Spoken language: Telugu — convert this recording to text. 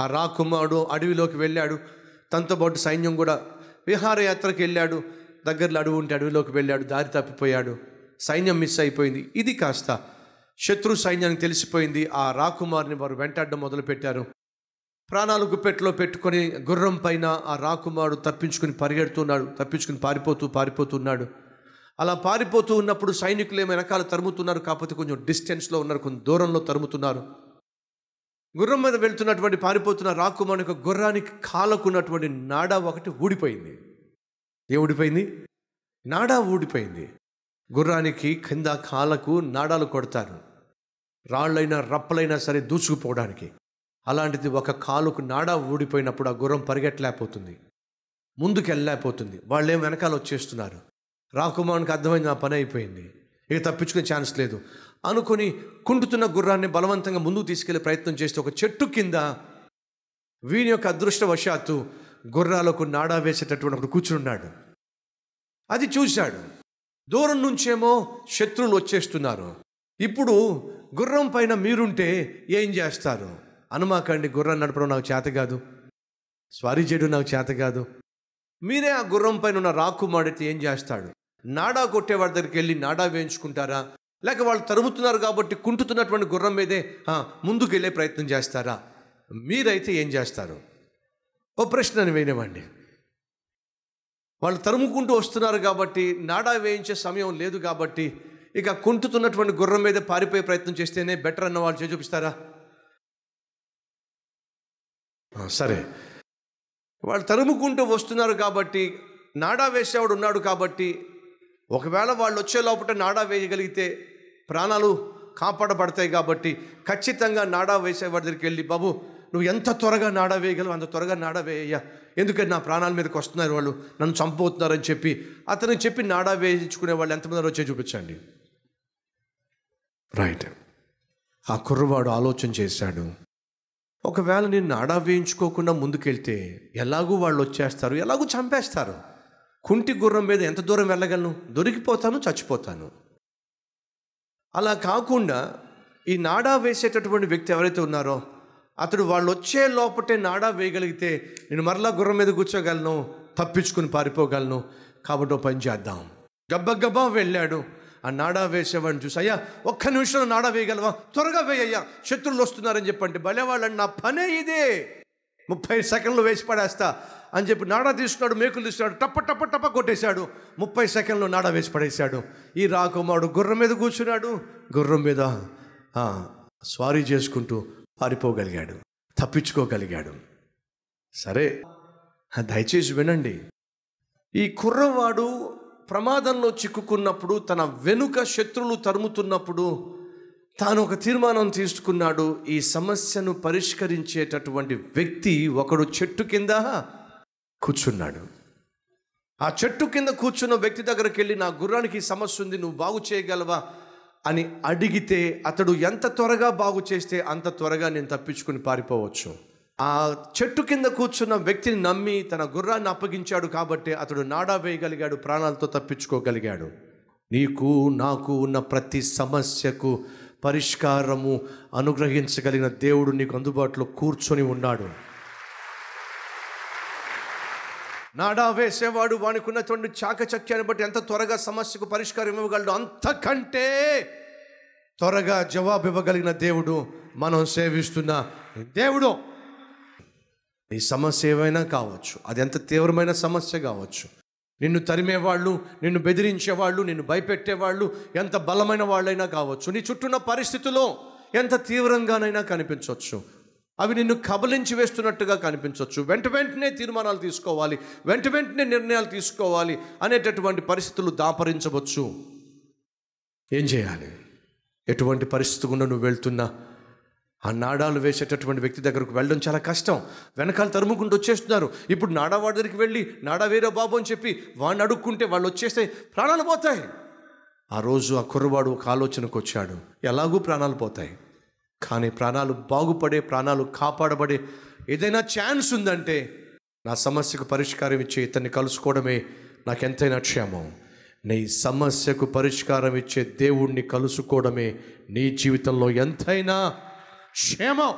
ఆ రాకుమారుడు అడవిలోకి వెళ్ళాడు. తనతో పాటు సైన్యం కూడా విహారయాత్రకు వెళ్ళాడు. దగ్గరలో అడవి ఉంటే అడవిలోకి వెళ్ళాడు. దారి తప్పిపోయాడు. సైన్యం మిస్ అయిపోయింది. ఇది కాస్త శత్రు సైన్యానికి తెలిసిపోయింది. ఆ రాకుమార్ని వారు వెంటాడడం మొదలుపెట్టారు. ప్రాణాలు గుప్పెట్లో పెట్టుకొని గుర్రం పైన ఆ రాకుమారుడు తప్పించుకుని పరిగెడుతున్నాడు. తప్పించుకుని పారిపోతూ పారిపోతున్నాడు. అలా పారిపోతూ ఉన్నప్పుడు సైనికులు ఏమైనా వెనకాల తరుముతున్నారు. కాకపోతే కొంచెం డిస్టెన్స్లో ఉన్నారు. కొంచెం దూరంలో తరుముతున్నారు. గుర్రం మీద వెళ్తున్నటువంటి పారిపోతున్న రాకుమారుని యొక్క గుర్రానికి కాలకున్నటువంటి నాడ ఒకటి ఊడిపోయింది. ఏ ఊడిపోయింది? నాడా ఊడిపోయింది. గుర్రానికి కింద కాలకు నాడాలు కొడతారు. రాళ్ళైనా రప్పలైనా సరే దూసుకుపోవడానికి. అలాంటిది ఒక కాలుకు నాడా ఊడిపోయినప్పుడు ఆ గుర్రం పరిగెట్టలేకపోతుంది. ముందుకు వెళ్ళలేకపోతుంది వాళ్ళేం వెనకాల వచ్చేస్తున్నారు? రాకుమానికి అర్థమైంది ఆ పని అయిపోయింది. ఇక తప్పించుకునే ఛాన్స్ లేదు. అనుకుని కుంటుతున్న గుర్రాన్ని బలవంతంగా ముందుకు తీసుకెళ్ళే ప్రయత్నం చేస్తే ఒక చెట్టు కింద వీని యొక్క అదృష్టవశాత్తు గుర్రాలకు నాడా వేసేటటువంటి ఒకడు కూర్చున్నాడు అది చూశాడు. దూరం నుంచేమో శత్రువులు వచ్చేస్తున్నారు. ఇప్పుడు గుర్రం పైన మీరుంటే ఏం చేస్తారు? అనుమాకండి గుర్రం నడపడం నాకు చేత కాదు. స్వారీ చేయడం నాకు చేత కాదు. మీరే ఆ గుర్రం పైన ఉన్న రాకుమాడితే ఏం చేస్తాడు? నాడా కొట్టేవాడి దగ్గరికి వెళ్ళి నాడా వేయించుకుంటారా? లేక వాళ్ళు తరుముతున్నారు కాబట్టి కుంటుతున్నటువంటి గుర్రం మీదే ముందుకెళ్ళే ముందుకు వెళ్ళే ప్రయత్నం చేస్తారా? మీరైతే ఏం చేస్తారు? ఓ ప్రశ్నని వేయనివ్వండి. వాళ్ళు తరుముకుంటూ వస్తున్నారు కాబట్టి నాడా వేయించే సమయం లేదు కాబట్టి ఇక కుంటుతున్నటువంటి గుర్రం మీద పారిపోయే ప్రయత్నం చేస్తేనే బెటర్ అన్న వాళ్ళు చూపిస్తారా? సరే. వాళ్ళు తరుముకుంటూ వస్తున్నారు కాబట్టి నాడా వేసేవాడు ఉన్నాడు కాబట్టి ఒకవేళ వాళ్ళు వచ్చే లోపల నాడా వేయగలిగితే ప్రాణాలు కాపాడబడతాయి కాబట్టి ఖచ్చితంగా నాడా వేసేవాడి దగ్గరికి వెళ్ళి బాబు నువ్వు ఎంత త్వరగా నాడా వేయగలవు అంత త్వరగా నాడా వేయ్యా ఎందుకంటే నా ప్రాణాల మీదకి వస్తున్నారు వాళ్ళు? నన్ను చంపబోతున్నారని చెప్పి. అతనికి చెప్పి నాడా వేయించుకునే వాళ్ళు ఎంతమంది వచ్చే చూపించండి. రైట్. ఆ కుర్రవాడు ఆలోచన చేశాడు. ఒకవేళ నేను నాడా వేయించుకోకుండా ముందుకెళ్తే ఎలాగూ వాళ్ళు వచ్చేస్తారు ఎలాగూ చంపేస్తారు? కుంటి గుర్రం మీద ఎంత దూరం వెళ్ళగలను? దొరికిపోతాను చచ్చిపోతాను. అలా కాకుండా ఈ నాడా వేసేటటువంటి వ్యక్తి ఎవరైతే ఉన్నారో అతడు వాళ్ళు వచ్చే లోపటే నాడా వేయగలిగితే నేను మరలా గుర్రం మీద కూర్చోగలను తప్పించుకుని పారిపోగలను. కాబట్టి ఓ పని చేద్దాం. గబ్బగబ్బా వెళ్ళాడు. ఆ నాడా వేసేవాడిని చూసి అయ్యా ఒక్క నిమిషంలో నాడా వేయగలవా? త్వరగా వేయ్యా శత్రువులు వస్తున్నారని చెప్పండి భలేవాళ్ళని నా పనే ఇదే. ముప్పై సెకండ్లు వేసి పడేస్తా. అని చెప్పి నాడా తీసుకున్నాడు మేకులు తీసుకున్నాడు టప్ప టప్ప టప్ప కొట్టేశాడు. ముప్పై సెకండ్లు నాడా వేసి పడేశాడు. ఈ రాకుమారుడు గుర్రం మీద కూర్చున్నాడు. గుర్రం మీద స్వారీ చేసుకుంటూ పారిపోగలిగాడు తప్పించుకోగలిగాడు. సరే దయచేసి వినండి. ఈ కుర్రవాడు ప్రమాదంలో చిక్కుకున్నప్పుడు తన వెనుక శత్రువులు తరుముతున్నప్పుడు తాను ఒక తీర్మానం తీసుకున్నాడు. ఈ సమస్యను పరిష్కరించేటటువంటి వ్యక్తి ఒకడు చెట్టు కింద కూర్చున్నాడు. ఆ చెట్టు కింద కూర్చున్న వ్యక్తి దగ్గరికి వెళ్ళి నా గుర్రానికి సమస్య ఉంది నువ్వు బాగు చేయగలవా? అని అడిగితే అతడు ఎంత త్వరగా బాగు చేస్తే అంత త్వరగా నేను తప్పించుకుని పారిపోవచ్చు. ఆ చెట్టు కింద కూర్చున్న వ్యక్తిని నమ్మి తన గుర్రాన్ని అప్పగించాడు కాబట్టి అతడు నాడా వేయగలిగాడు ప్రాణాలతో తప్పించుకోగలిగాడు. నీకు నాకు ఉన్న ప్రతి సమస్యకు పరిష్కారము అనుగ్రహించగలిగిన దేవుడు నీకు అందుబాటులో కూర్చొని ఉన్నాడు. నాడా వేసేవాడు వానికి ఉన్నటువంటి చాకచక్యాన్ని బట్టి ఎంత త్వరగా సమస్యకు పరిష్కారం ఇవ్వగలడు అంతకంటే త్వరగా జవాబు ఇవ్వగలిగిన దేవుడు మనం సేవిస్తున్న దేవుడు. ఈ సమస్య ఏమైనా కావచ్చు అది ఎంత తీవ్రమైన సమస్య కావచ్చు. నిన్ను తరిమేవాళ్ళు నిన్ను బెదిరించేవాళ్ళు నిన్ను భయపెట్టేవాళ్ళు ఎంత బలమైన వాళ్ళైనా కావచ్చు. నీ చుట్టూన్న పరిస్థితుల్లో ఎంత తీవ్రంగానైనా కనిపించవచ్చు అవి నిన్ను కబలించి వేస్తున్నట్టుగా కనిపించవచ్చు వెంట వెంటనే తీర్మానాలు తీసుకోవాలి. వెంట వెంటనే నిర్ణయాలు తీసుకోవాలి అనేటటువంటి పరిస్థితులు దాపరించవచ్చు. ఏం చేయాలి? ఎటువంటి పరిస్థితి గుండా నువ్వు వెళ్తున్నా? ఆ నాడాలు వేసేటటువంటి వ్యక్తి దగ్గరకు వెళ్ళడం చాలా కష్టం. వెనకాల తరుముకుంటూ వచ్చేస్తున్నారు. ఇప్పుడు నాడా వాడి దగ్గరికి వెళ్ళి నాడా వేరే బాబు అని చెప్పి వాడిని అడుక్కుంటే వాళ్ళు వచ్చేస్తే ప్రాణాలు పోతాయి. ఆ రోజు ఆ కుర్రవాడు ఒక ఆలోచనకు వచ్చాడు ఎలాగూ ప్రాణాలు పోతాయి. కానీ ప్రాణాలు బాగుపడే ప్రాణాలు కాపాడబడే ఏదైనా ఛాన్స్ ఉందంటే నా సమస్యకు పరిష్కారం ఇచ్చే ఇతన్ని కలుసుకోవడమే నాకెంతైనా క్షేమం. నీ సమస్యకు పరిష్కారం ఇచ్చే దేవుణ్ణి కలుసుకోవడమే నీ జీవితంలో ఎంతైనా క్షేమం.